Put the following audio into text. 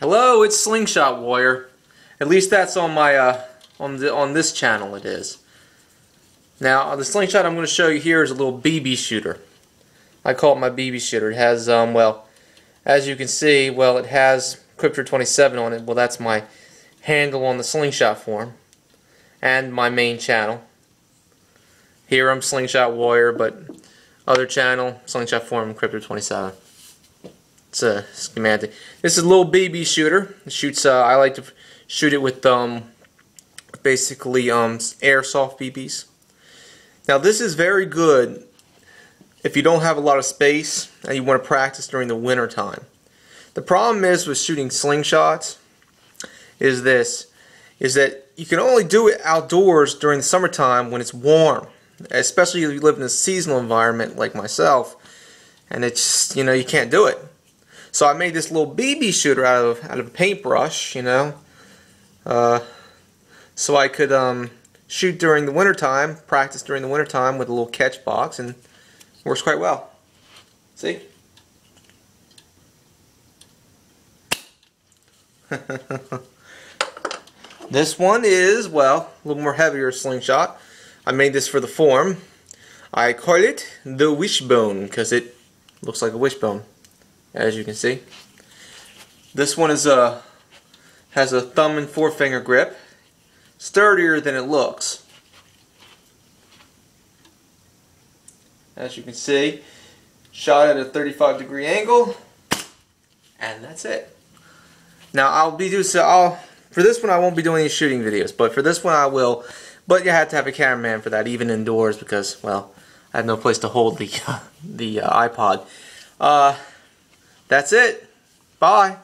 Hello, it's Slingshot Warrior. At least that's on my uh, on the on this channel. It is. Now the slingshot I'm going to show you here is a little BB shooter. I call it my BB shooter. It has um well, as you can see, well it has Cryptor 27 on it. Well, that's my handle on the slingshot forum and my main channel. Here I'm Slingshot Warrior, but other channel Slingshot Forum Cryptor 27. It's a schematic. This is a little BB shooter. It shoots. Uh, I like to shoot it with um, basically um, airsoft BBs. Now this is very good if you don't have a lot of space and you want to practice during the winter time. The problem is with shooting slingshots is this is that you can only do it outdoors during the summertime when it's warm especially if you live in a seasonal environment like myself and it's you know you can't do it so I made this little BB shooter out of out of a paintbrush, you know, uh, so I could um, shoot during the wintertime, practice during the wintertime with a little catch box, and works quite well. See? this one is, well, a little more heavier slingshot. I made this for the forum. I call it the wishbone because it looks like a wishbone as you can see. This one is a has a thumb and forefinger grip, sturdier than it looks. As you can see, shot at a 35 degree angle, and that's it. Now I'll be doing so. I'll for this one I won't be doing any shooting videos, but for this one I will. But you have to have a cameraman for that, even indoors, because well, I have no place to hold the the uh, iPod. Uh, that's it. Bye.